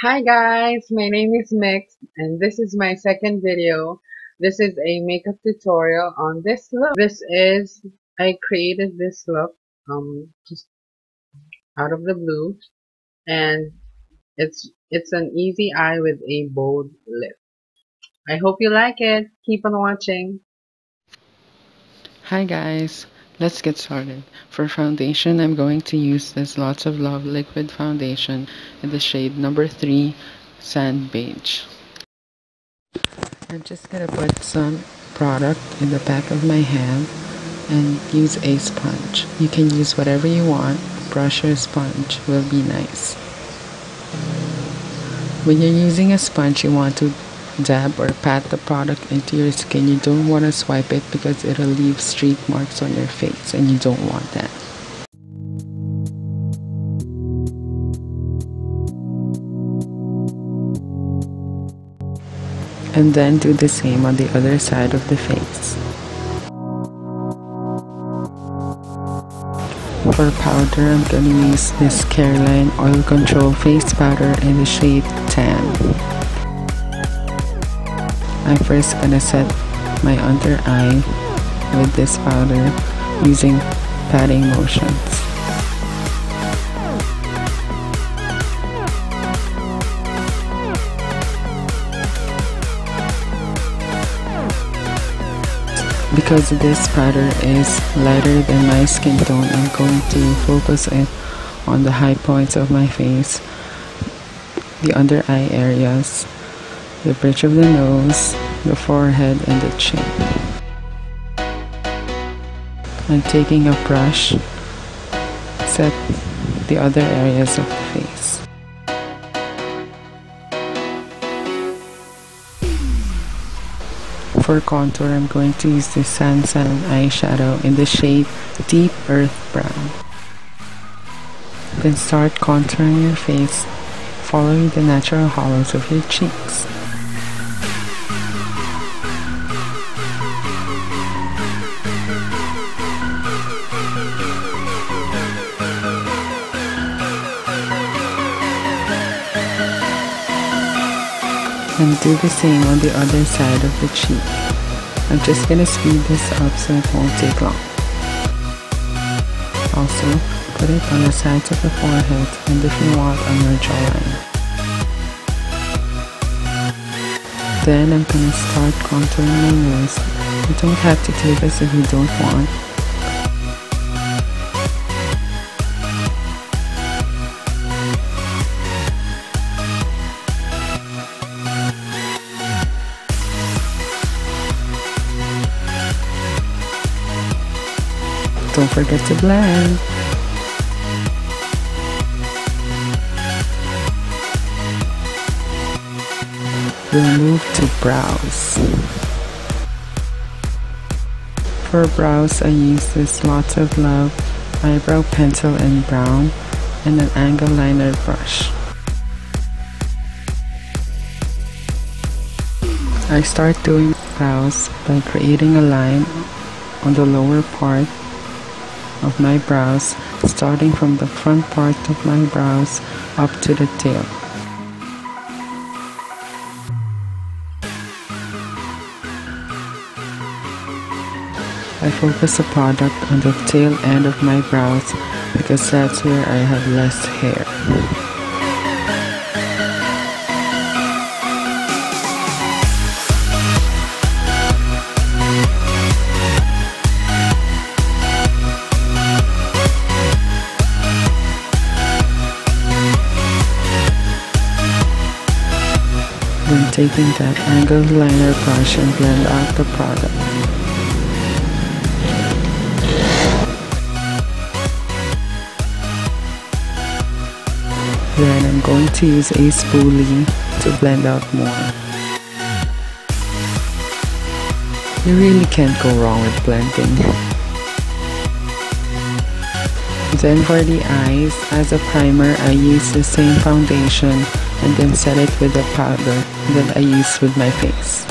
Hi guys, my name is Mix and this is my second video. This is a makeup tutorial on this look. This is, I created this look um, just out of the blue and it's it's an easy eye with a bold lip. I hope you like it. Keep on watching. Hi guys, let's get started. For foundation, I'm going to use this Lots of Love liquid foundation in the shade number 3 Sand Beige. I'm just gonna put some product in the back of my hand and use a sponge. You can use whatever you want. Brush or sponge will be nice. When you're using a sponge, you want to dab or pat the product into your skin. You don't want to swipe it because it'll leave streak marks on your face and you don't want that. And then do the same on the other side of the face. For powder, I'm gonna use this Careline Oil Control Face Powder in the shade Tan. I'm first gonna set my under eye with this powder using patting motions. Because this powder is lighter than my skin tone, I'm going to focus it on the high points of my face, the under eye areas, the bridge of the nose, the forehead, and the chin. And taking a brush, set the other areas of the face. For contour, I'm going to use the San San eyeshadow in the shade Deep Earth Brown. Then start contouring your face, following the natural hollows of your cheeks. And do the same on the other side of the cheek. I'm just gonna speed this up so it won't take long. Also, put it on the sides of the forehead and if you want on your jawline. Then I'm gonna start contouring my nose. You don't have to do this if you don't want. Don't forget to blend. We'll move to brows. For brows, I use this Lots of Love eyebrow pencil in brown and an angle liner brush. I start doing brows by creating a line on the lower part of my brows, starting from the front part of my brows up to the tail. I focus the product on the tail end of my brows because that's where I have less hair. Taking that angled liner brush and blend out the product. Then I'm going to use a spoolie to blend out more. You really can't go wrong with blending. Then for the eyes, as a primer, I use the same foundation and then set it with the powder that I use with my face.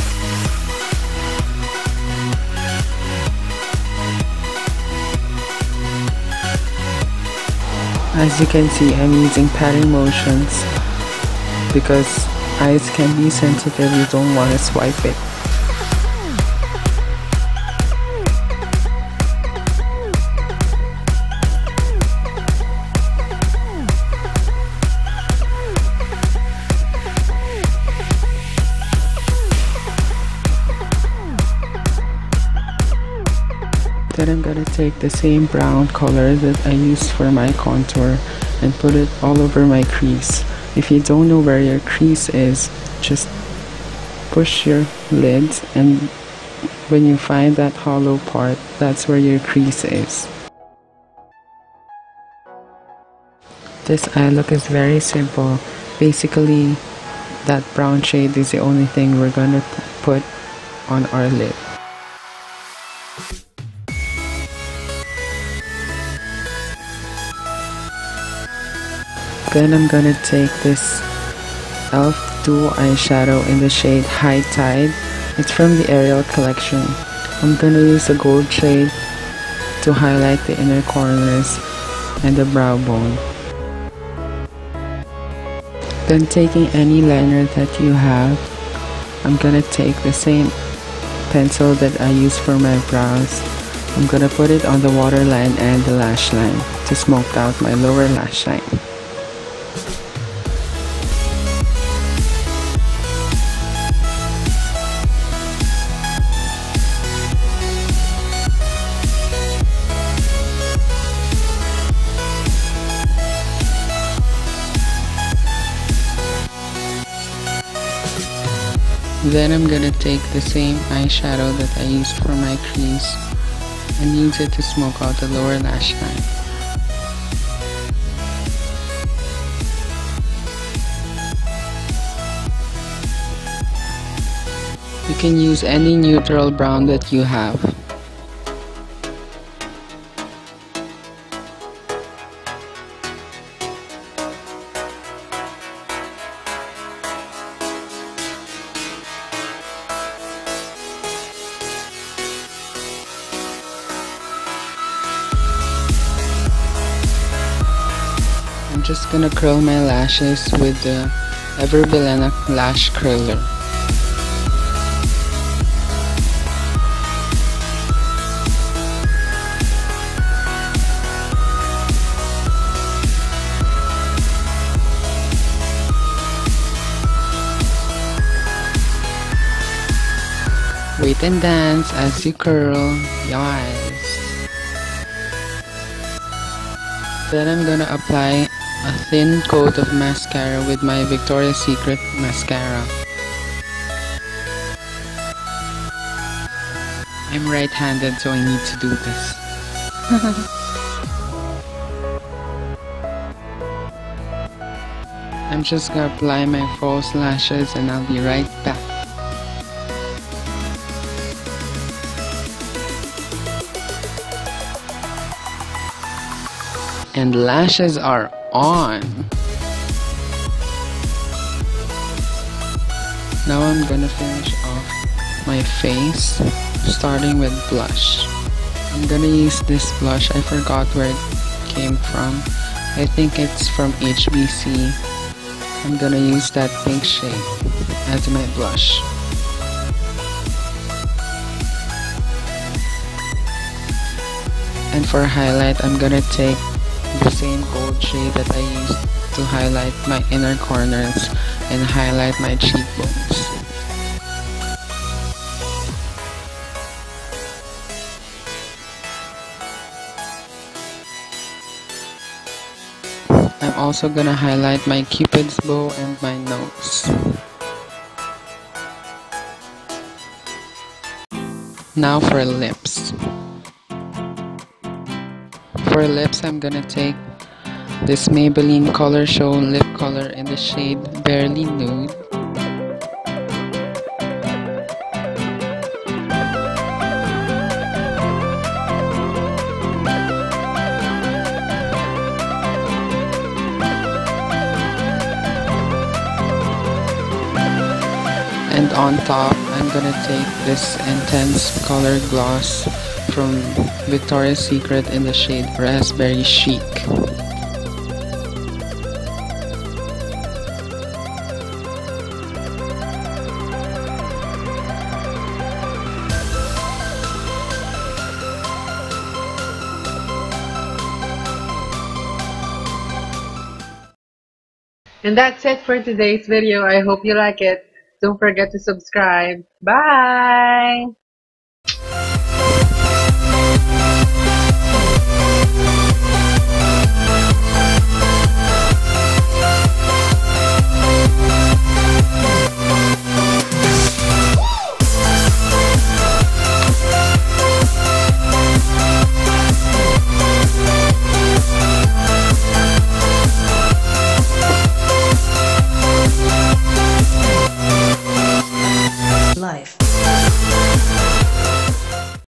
As you can see, I'm using patting motions because eyes can be sensitive you don't want to swipe it I'm gonna take the same brown color that I used for my contour and put it all over my crease. If you don't know where your crease is, just push your lids and when you find that hollow part, that's where your crease is. This eye look is very simple. Basically, that brown shade is the only thing we're gonna put on our lid. Then I'm gonna take this e.l.f. Dual eyeshadow in the shade High Tide. It's from the Ariel collection. I'm gonna use a gold shade to highlight the inner corners and the brow bone. Then taking any liner that you have, I'm gonna take the same pencil that I use for my brows. I'm gonna put it on the waterline and the lash line to smoke out my lower lash line. Then I'm gonna take the same eyeshadow that I used for my crease and use it to smoke out the lower lash line. You can use any neutral brown that you have. Just gonna curl my lashes with the Everbilena Lash Curler. Wait and dance as you curl your eyes. Then I'm gonna apply a thin coat of mascara with my Victoria's Secret mascara. I'm right-handed so I need to do this. I'm just gonna apply my false lashes and I'll be right back. And lashes are on. Now I'm gonna finish off my face starting with blush. I'm gonna use this blush, I forgot where it came from. I think it's from HBC. I'm gonna use that pink shade as my blush. And for highlight, I'm gonna take the same gold shade that I used to highlight my inner corners and highlight my cheekbones. I'm also gonna highlight my cupid's bow and my nose. Now for lips. For lips, I'm gonna take this Maybelline Color Show lip color in the shade Barely Nude. on top, I'm gonna take this intense color gloss from Victoria's Secret in the shade Raspberry Chic. And that's it for today's video. I hope you like it. Don't forget to subscribe. Bye!